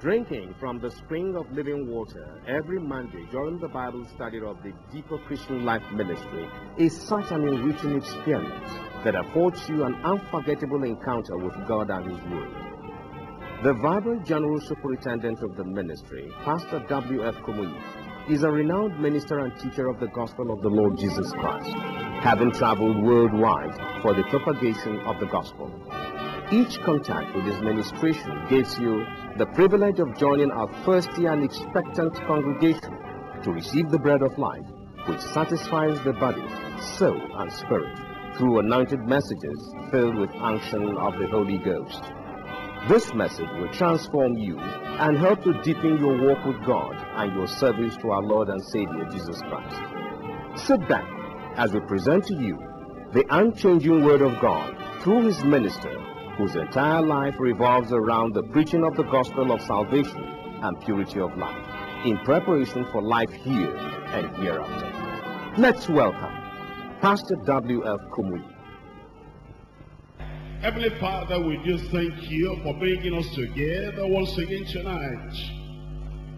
Drinking from the spring of living water every Monday during the Bible study of the Deeper Christian Life Ministry is such an enriching experience that affords you an unforgettable encounter with God and His Word. The vibrant General Superintendent of the ministry, Pastor W.F. Kumuyi, is a renowned minister and teacher of the gospel of the Lord Jesus Christ, having traveled worldwide for the propagation of the gospel. Each contact with his ministration gives you the privilege of joining our thirsty and expectant congregation to receive the bread of life, which satisfies the body, soul, and spirit through anointed messages filled with unction of the Holy Ghost. This message will transform you and help to deepen your walk with God and your service to our Lord and Savior Jesus Christ. Sit back as we present to you the unchanging Word of God through His minister, whose entire life revolves around the preaching of the gospel of salvation and purity of life, in preparation for life here and hereafter. Let's welcome Pastor W.F. Kumuyi. Heavenly Father, we just thank you for bringing us together once again tonight.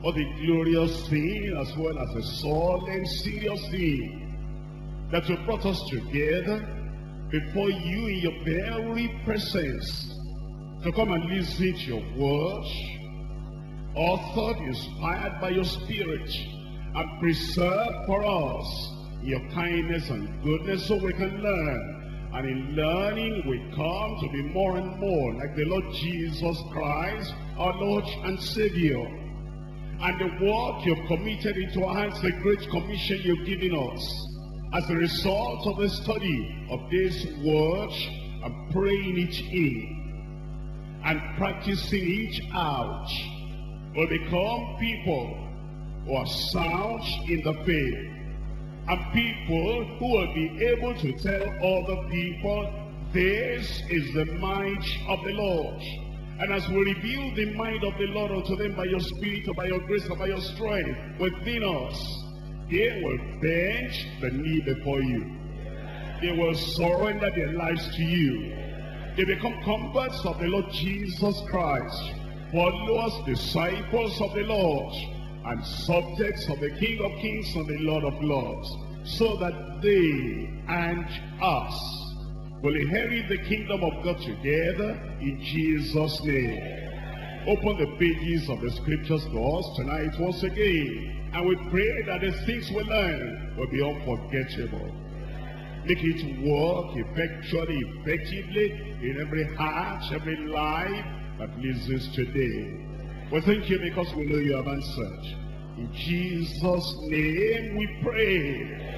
For the glorious thing as well as the solemn, serious thing that you brought us together before you in your very presence to come and listen to your word, authored, inspired by your spirit, and preserved for us your kindness and goodness so we can learn and in learning, we come to be more and more like the Lord Jesus Christ, our Lord and Savior. And the work you've committed into our hands, the great commission you've given us. As a result of the study of this word and praying it in and practicing it out, will become people who are sound in the faith and people who will be able to tell other people, this is the mind of the Lord. And as we reveal the mind of the Lord unto them by your spirit or by your grace or by your strength within us, they will bend the knee before you. They will surrender their lives to you. They become converts of the Lord Jesus Christ, followers, disciples of the Lord, and subjects of the King of Kings and the Lord of Lords, so that they and us will inherit the kingdom of God together in Jesus' name. Open the pages of the scriptures to us tonight once again, and we pray that the things we learn will be unforgettable. Make it work effectually, effectively in every heart, every life that listens today. We thank you because we know you have answered. In Jesus' name we pray.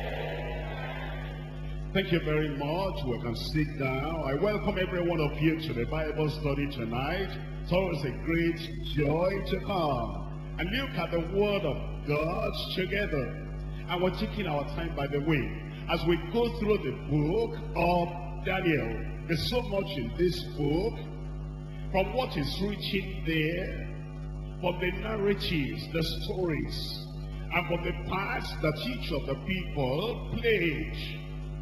Thank you very much. We can sit down. I welcome every one of you to the Bible study tonight. It's always a great joy to come and look at the Word of God together. And we're taking our time, by the way, as we go through the book of Daniel. There's so much in this book from what is written there from the narratives, the stories, and from the parts that each of the people played.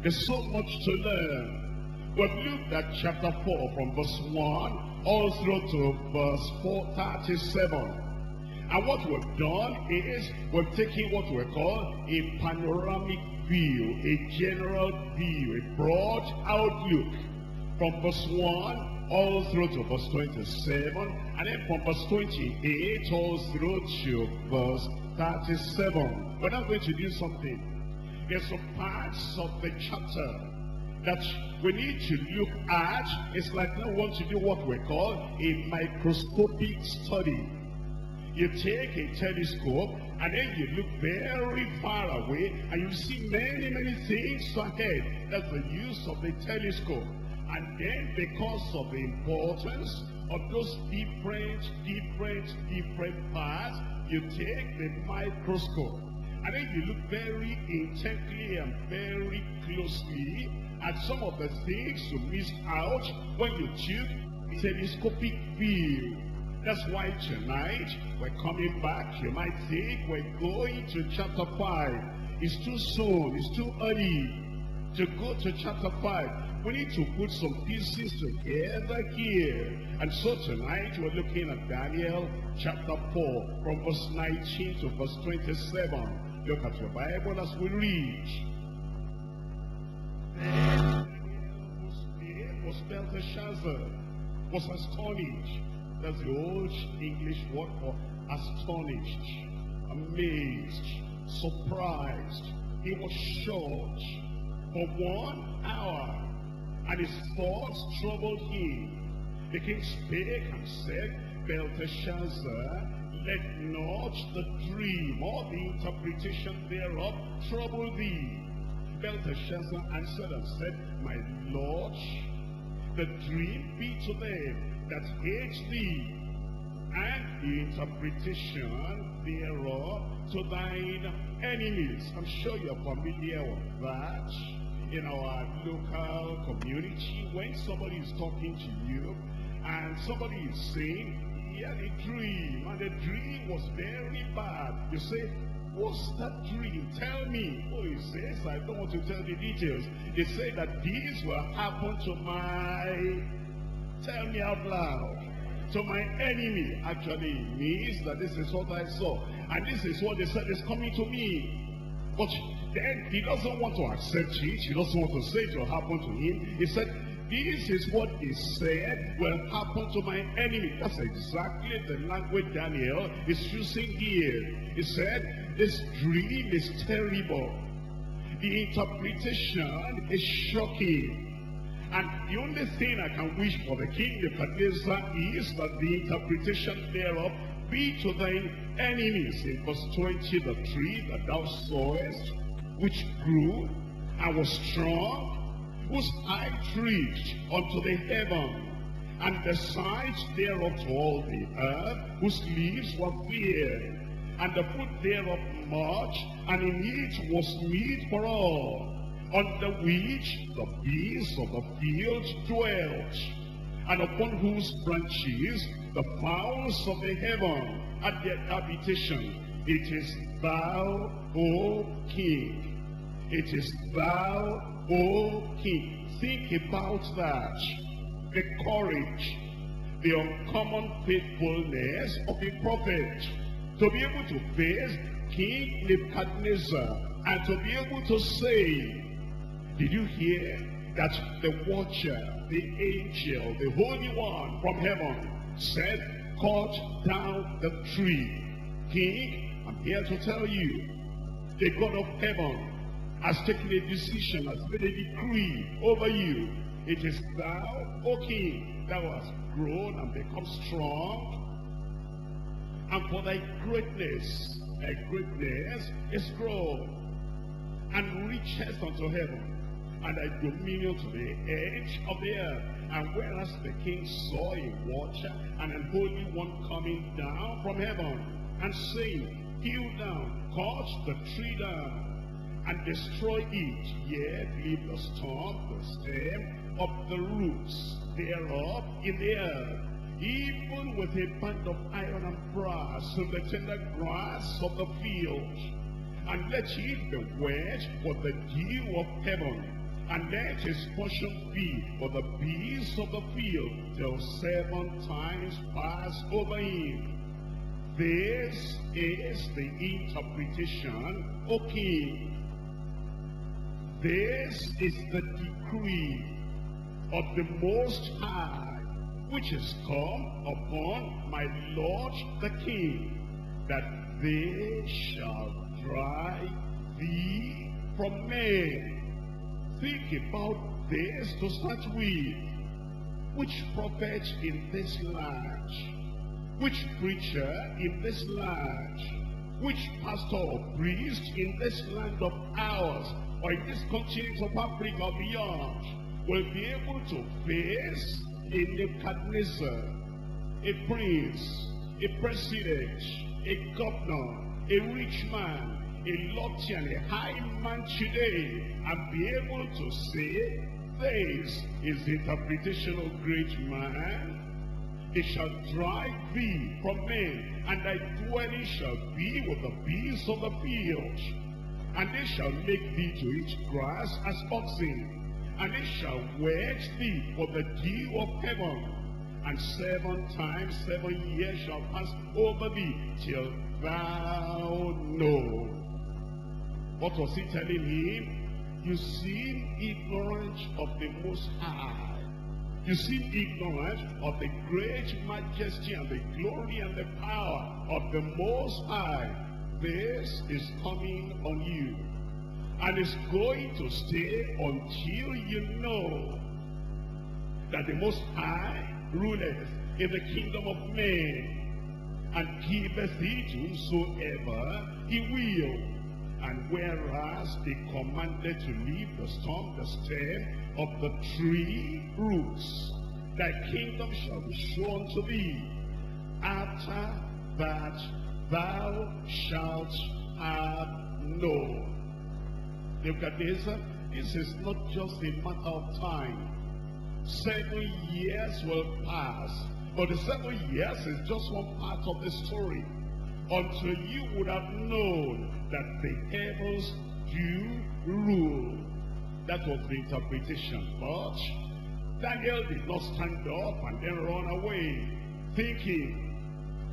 There's so much to learn. We've looked at chapter 4 from verse 1 all through to verse 437. And what we've done is we've taken what we call a panoramic view, a general view, a broad outlook from verse 1 all through to verse 27, and then from verse 28 all through to verse 37. We're now going to do something. There's some parts of the chapter that we need to look at. is like now we want to do what we call a microscopic study. You take a telescope and then you look very far away and you see many, many things ahead. That's the use of the telescope. And then because of the importance of those different, different, different parts, you take the microscope. And then you look very intently and very closely at some of the things you missed out when you took telescopic view. That's why tonight we're coming back. You might think we're going to chapter 5. It's too soon, it's too early to go to chapter 5. we need to put some pieces together here. And so tonight we're looking at Daniel chapter 4 from verse 19 to verse 27. Look at your Bible as we read. Was Belteshazzar, was astonished. That's the old English word for astonished, amazed, surprised. He was shocked for one hour, and his thoughts troubled him. The king spake and said, Belteshazzar, let not the dream or the interpretation thereof trouble thee. Belteshazzar answered and said, My lord, the dream be to them that hate thee, and the interpretation thereof to thine enemies. I'm sure you're familiar with that. In our local community, when somebody is talking to you, and somebody is saying, he had a dream, and the dream was very bad. You say, what's that dream? Tell me. Oh, he says, I don't want to tell the details. They say that this will happen to my, tell me out loud, to my enemy. Actually, it means that this is what I saw. And this is what they said is coming to me. But then he doesn't want to accept it. He doesn't want to say it will happen to him. He said, this is what he said will happen to my enemy. That's exactly the language Daniel is using here. He said, this dream is terrible. The interpretation is shocking. And the only thing I can wish for the king Nebuchadnezzar is that the interpretation thereof be to thine enemies. In verse 20, the tree that thou sawest, which grew and was strong, whose height reached unto the heaven, and the sides thereof to all the earth, whose leaves were fair, and the fruit thereof much, and in it was meat for all, under which the beasts of the field dwelt, and upon whose branches the fowls of the heaven had their habitation. It is thou, O King. It is thou, O King. Think about that. The courage, the uncommon faithfulness of a prophet to be able to face King Nebuchadnezzar and to be able to say, did you hear that the watcher, the angel, the Holy One from heaven said, cut down the tree. King, I'm here to tell you, the God of heaven has taken a decision, has made a decree over you. It is thou, O king, thou hast grown and become strong. And for thy greatness, thy greatness is grown and reaches unto heaven and thy dominion to the edge of the earth. And whereas the king saw a watcher and an holy one coming down from heaven, and saying, hew down, cut the tree down, and destroy it, yet leave the stump, the stem, of the roots thereof in the earth, even with a band of iron and brass in the tender grass of the field. And let it be wet with the dew of heaven, and let his portion be for the beasts of the field till seven times pass over him. This is the interpretation, O king. This is the decree of the Most High, which is come upon my Lord the King, that they shall drive thee from men. Think about this to start with. Which prophet in this land? Which preacher in this land? Which pastor or priest in this land of ours or in this continent of Africa or beyond will be able to face a Nebuchadnezzar, a prince, a president, a governor, a rich man, a lofty and a high man today and be able to say, this is the interpretation of great man. They shall drive thee from men, and thy dwelling shall be with the beasts of the field. And they shall make thee to eat grass as oxen, and it shall wet thee for the dew of heaven. And seven times seven years shall pass over thee till thou know. What was he telling him? You seem ignorant of the Most High. You seem ignorant of the great majesty and the glory and the power of the Most High. This is coming on you. And it's going to stay until you know that the Most High ruleth in the kingdom of men and giveth it whomsoever he will. And whereas he commanded to leave the stump, the stem of the tree roots, thy kingdom shall be shown to thee. After that thou shalt have known. Nebuchadnezzar, this is not just a matter of time. Seven years will pass. But the seven years is just one part of the story. Until you would have known that the heavens do rule. That was the interpretation. But Daniel did not stand up and then run away, thinking,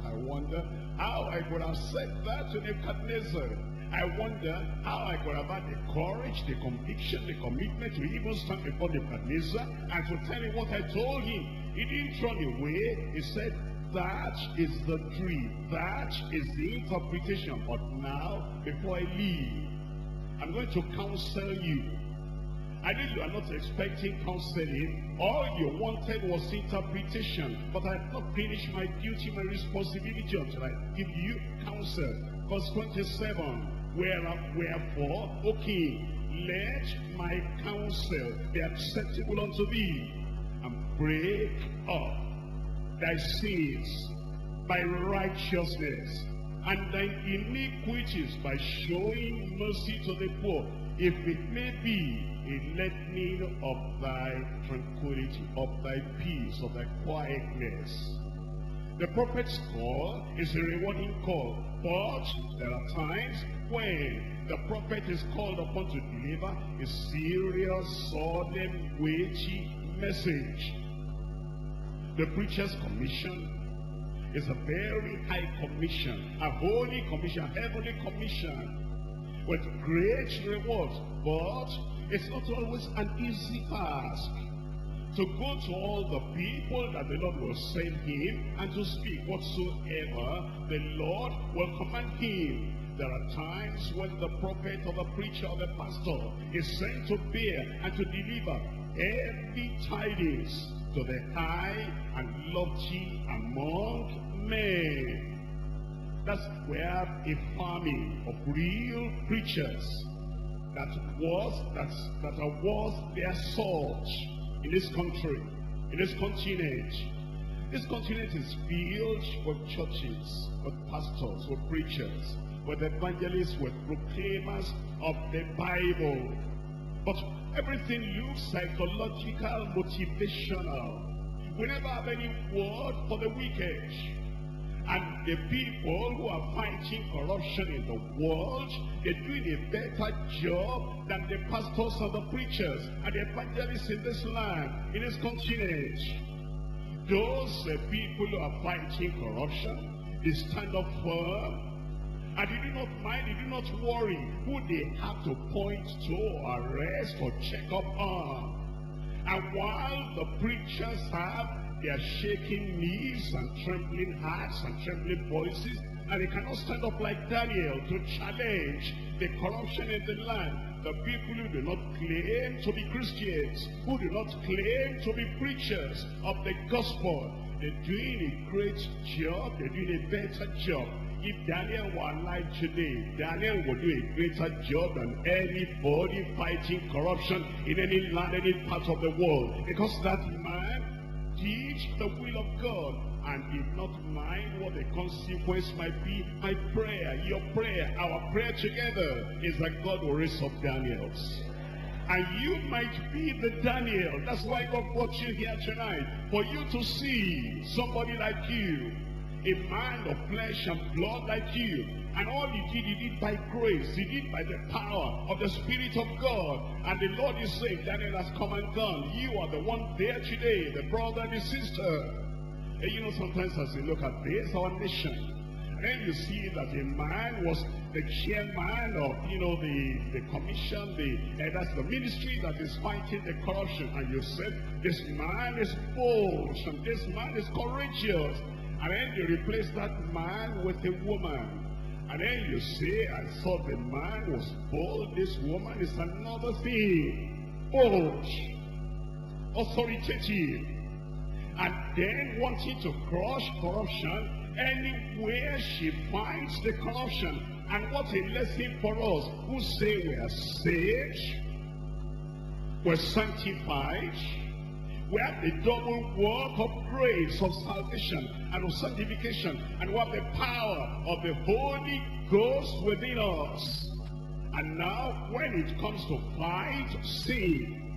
I wonder how I could have said that to Nebuchadnezzar. I wonder how I could have had the courage, the conviction, the commitment to even stand before Nebuchadnezzar and to tell him what I told him. He didn't run away. He said, that is the dream. That is the interpretation. But now, before I leave, I'm going to counsel you. I know you are not expecting counseling. All you wanted was interpretation. But I have not finished my duty, my responsibility until I give you counsel. Verse 27. Wherefore, O king, let my counsel be acceptable unto thee, and break up thy sins by righteousness, and thy iniquities by showing mercy to the poor, if it may be a letting of thy tranquility, of thy peace, of thy quietness. The prophet's call is a rewarding call, but there are times when the prophet is called upon to deliver a serious, solemn, weighty message. The preacher's commission is a very high commission, a holy commission, a heavenly commission, with great reward, but it's not always an easy task to go to all the people that the Lord will send him and to speak whatsoever the Lord will command him. There are times when the prophet or the preacher or the pastor is sent to bear and to deliver every tidings to the high and lofty among men. That's where a family of real preachers that was that that worth their salt in this country, in this continent. This continent is filled with churches, with pastors, with preachers, with evangelists, with proclaimers of the Bible. But everything looks psychological, motivational. We never have any word for the wicked. And the people who are fighting corruption in the world, they're doing a better job than the pastors and the preachers and the evangelists in this land, in this continent. Those uh, people who are fighting corruption, they stand up firm. And they do not mind, they do not worry who they have to point to, arrest, or check up on. And while the preachers have their shaking knees and trembling hearts and trembling voices, and they cannot stand up like Daniel to challenge the corruption in the land. The people who do not claim to be Christians, who do not claim to be preachers of the gospel, they're doing a great job, they're doing a better job. If Daniel were alive today, Daniel would do a greater job than anybody fighting corruption in any land, any part of the world. Because that man the will of God and did not mind what the consequence might be. My prayer, your prayer, our prayer together is that God will raise up Daniels. And you might be the Daniel. That's why God brought you here tonight. For you to see somebody like you, a man of flesh and blood like you, And all he did, he did by grace. He did by the power of the Spirit of God. And the Lord is saying, Daniel has come and gone. You are the one there today, the brother and the sister. And you know, sometimes as you look at this, our nation, and you see that a man was the chairman of, you know, the, the commission, the, uh, that's the ministry that is fighting the corruption. And you said, this man is bold, and this man is courageous. And then you replace that man with a woman. And then you say, I thought the man was bold, this woman is another thing. Bold, authoritative, and then wanting to crush corruption anywhere she finds the corruption. And what a lesson for us who say we are saved, we're sanctified, we have the double work of grace, of salvation, and of sanctification, and we have the power of the Holy Ghost within us. And now, when it comes to fight sin,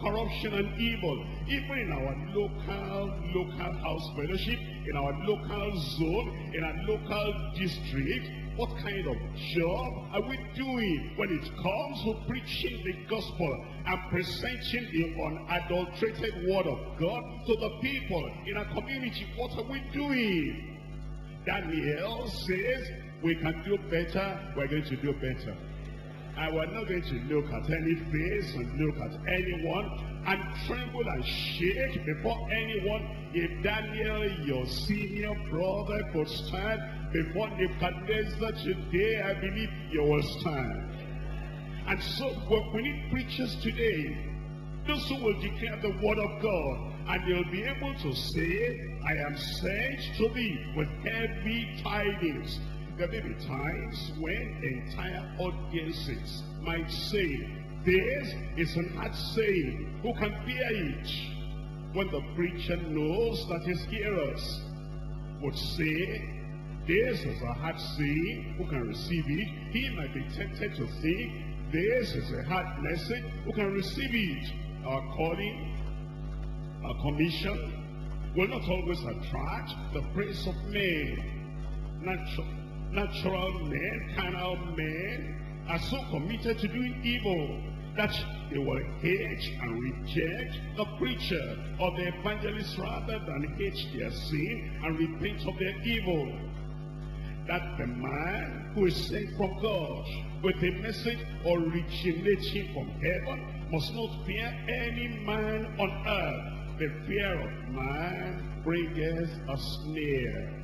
corruption and evil, even in our local, local house fellowship, in our local zone, in our local district, what kind of job are we doing when it comes to preaching the gospel and presenting the unadulterated word of God to the people in our community? What are we doing? Daniel says we can do better, we're going to do better. And we're not going to look at any face and look at anyone and tremble and shake before anyone. If Daniel, your senior brother, could stand before Nebuchadnezzar today, I believe you will stand. And so we need preachers today, those who will declare the word of God, and they'll be able to say, I am sent to thee with heavy tidings. There may be times when entire audiences might say, this is an hard saying, who can bear it? When the preacher knows that his hearers would say, this is a hard saying, who can receive it? He might be tempted to think, this is a hard message, who can receive it? Our calling, our commission, will not always attract the praise of men. Natural, natural men, carnal men, are so committed to doing evil that they will hate and reject the preacher or the evangelist rather than hate their sin and repent of their evil. That the man who is sent from God with a message originating from heaven must not fear any man on earth. The fear of man bringeth a snare.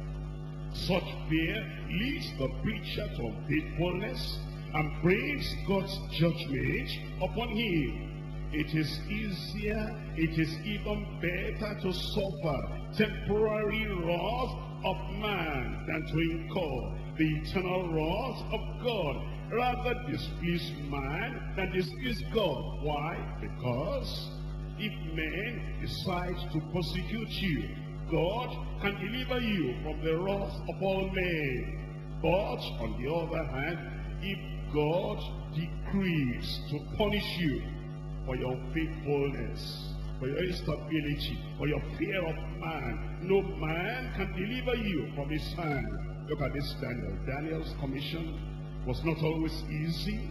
Such fear leads the preacher to unfaithfulness and brings God's judgment upon him. It is easier, it is even better to suffer temporary wrath of man than to incur the eternal wrath of God. Rather displease man than displease God. Why? Because if man decides to persecute you, God can deliver you from the wrath of all men. But on the other hand, if God decrees to punish you for your faithfulness, for your instability, for your fear of man. No man can deliver you from his hand. Look at this Daniel. Daniel's commission was not always easy,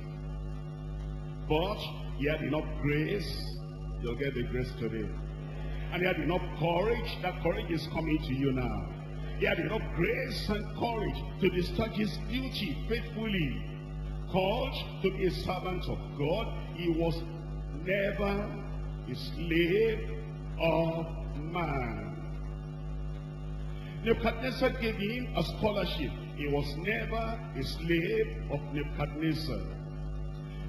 but he had enough grace. You'll get the grace today. And he had enough courage. That courage is coming to you now. He had enough grace and courage to discharge his duty faithfully called to be a servant of God. He was never a slave of man. Nebuchadnezzar gave him a scholarship. He was never a slave of Nebuchadnezzar.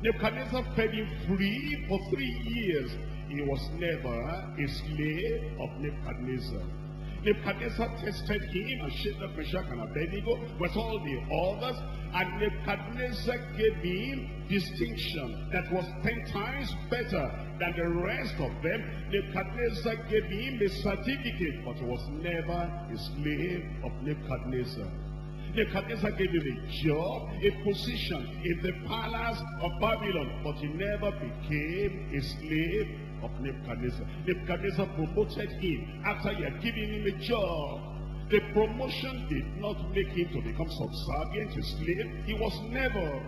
Nebuchadnezzar fed him free for three years. He was never a slave of Nebuchadnezzar. Nebuchadnezzar tested him and Shadrach, Meshach, and Abednego with all the others. And Nebuchadnezzar gave him distinction that was ten times better than the rest of them. Nebuchadnezzar gave him a certificate, but he was never a slave of Nebuchadnezzar. Nebuchadnezzar gave him a job, a position in the palace of Babylon, but he never became a slave of Nebuchadnezzar. Nebuchadnezzar promoted him after he had given him a job. The promotion did not make him to become subservient, a slave. He was never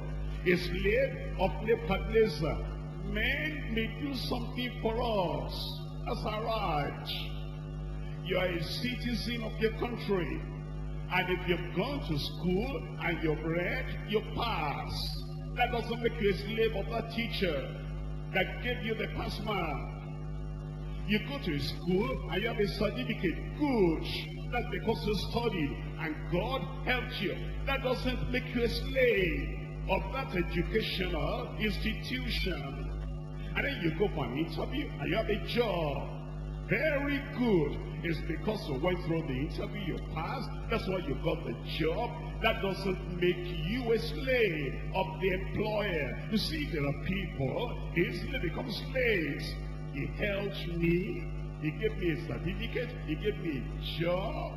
a slave of Nebuchadnezzar. Men may do something for us. That's our right. You are a citizen of your country. And if you've gone to school and you've read, you pass. That doesn't make you a slave of that teacher that gave you the pass mark. You go to school and you have a certificate. Good. That's because you studied and God helped you. That doesn't make you a slave of that educational institution. And then you go for an interview and you have a job. Very good. It's because you went through the interview, you passed. That's why you got the job. That doesn't make you a slave of the employer. You see, there are people easily become slaves. He helped me. He gave me a certificate. He gave me a job.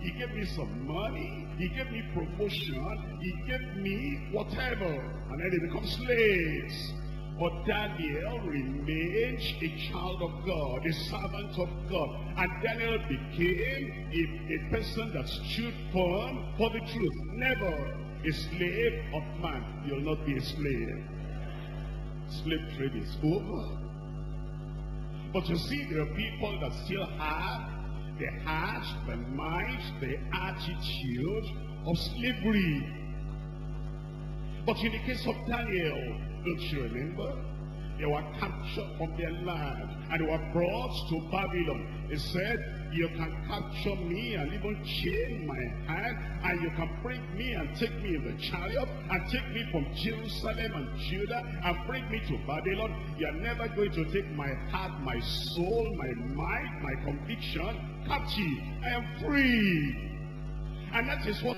He gave me some money. He gave me promotion. He gave me whatever. And then they become slaves. But Daniel remained a child of God, a servant of God. And Daniel became a, a person that stood firm for the truth. Never a slave of man. You'll not be a slave. Slave trade is over. But you see, there are people that still have the heart, the mind, the attitude of slavery. But in the case of Daniel, don't you remember? They were captured from their land and they were brought to Babylon. He said, you can capture me and even chain my hand and you can bring me and take me in the chariot and take me from Jerusalem and Judah and bring me to Babylon. You're never going to take my heart, my soul, my mind, my conviction captive. I am free. And that is what